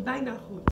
bijna goed.